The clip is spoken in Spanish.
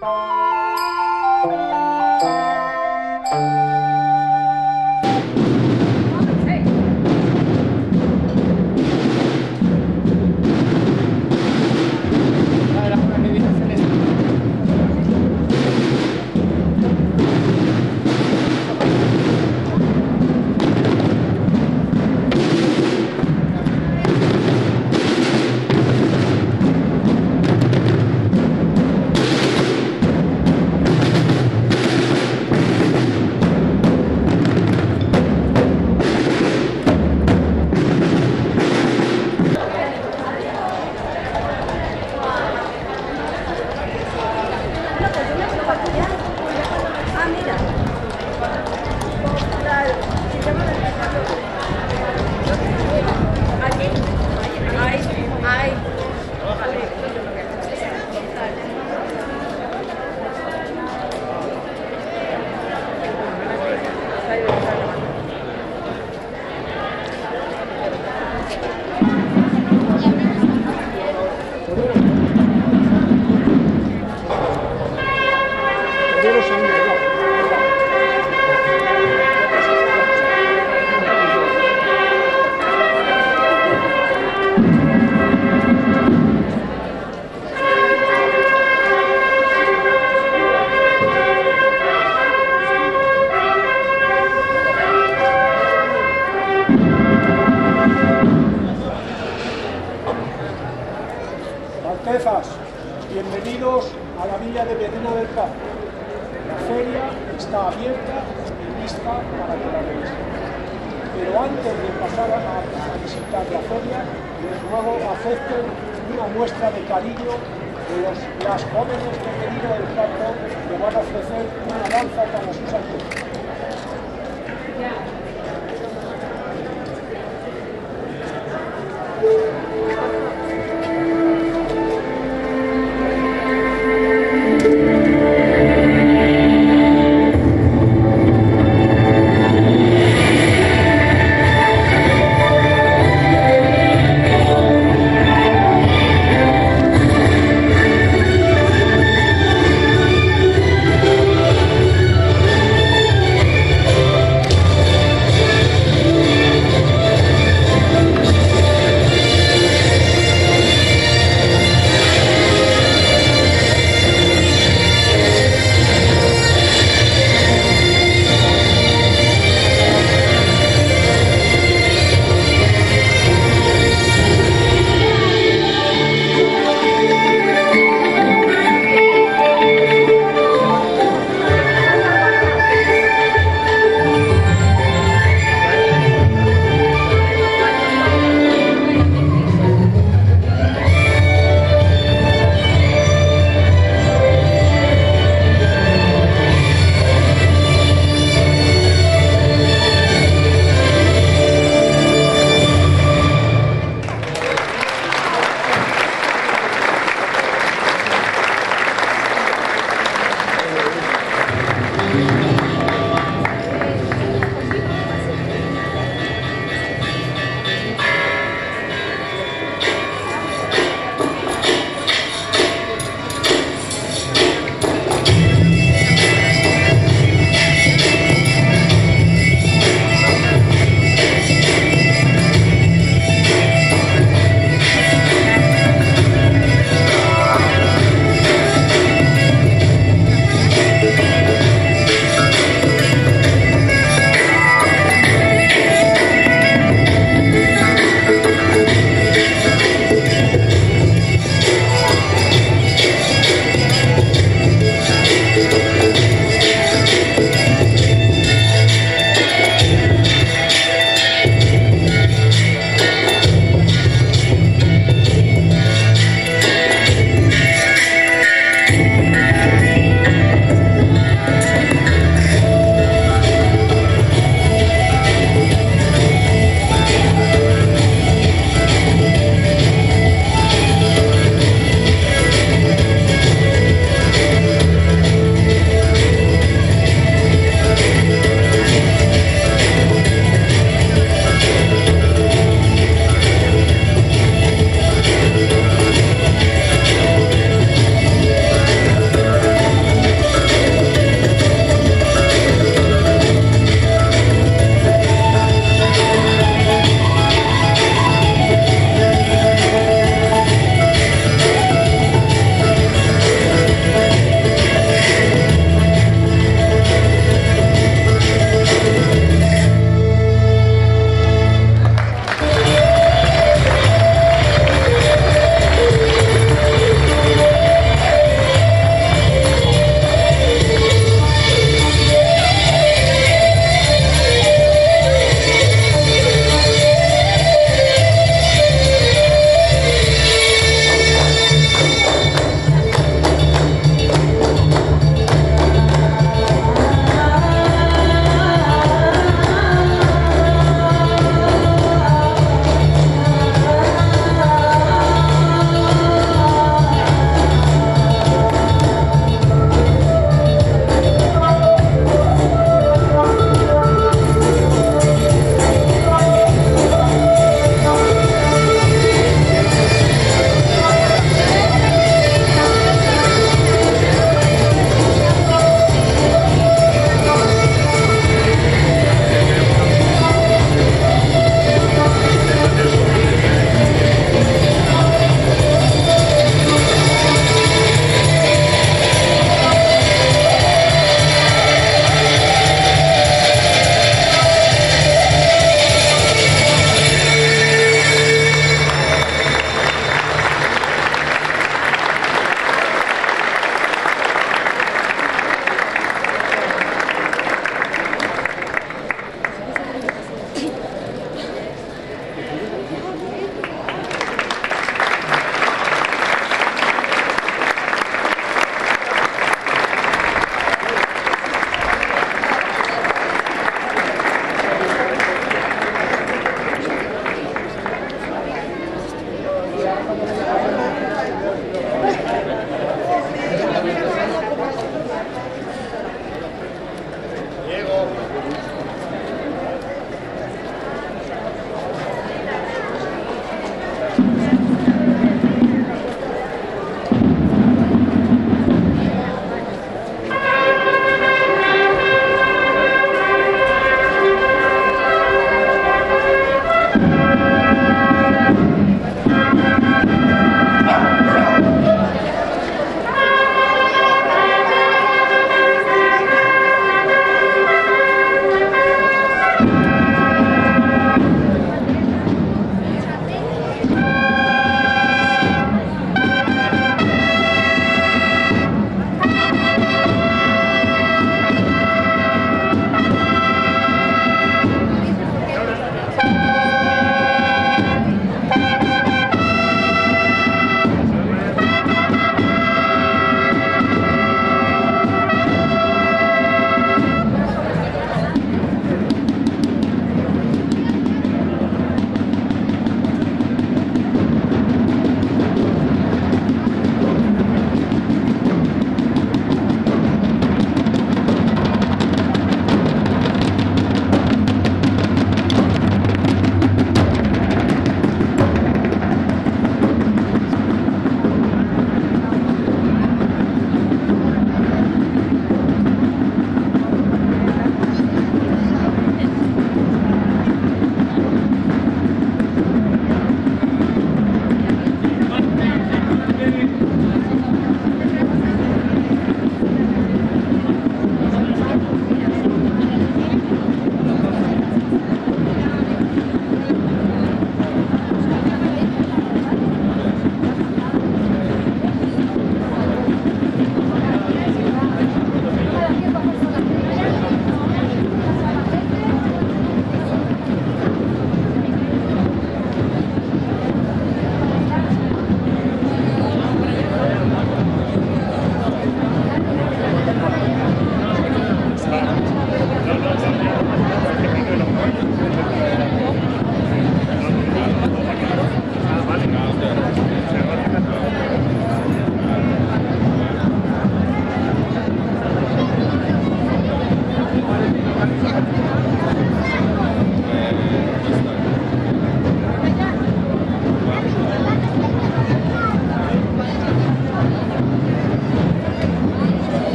Bye. Mira. abierta y lista para que la revisen. Pero antes de pasar a, visitar la feria, les ruego acepten una muestra de cariño de los, las jóvenes que han venido del campo que van a ofrecer una danza para sus amigos.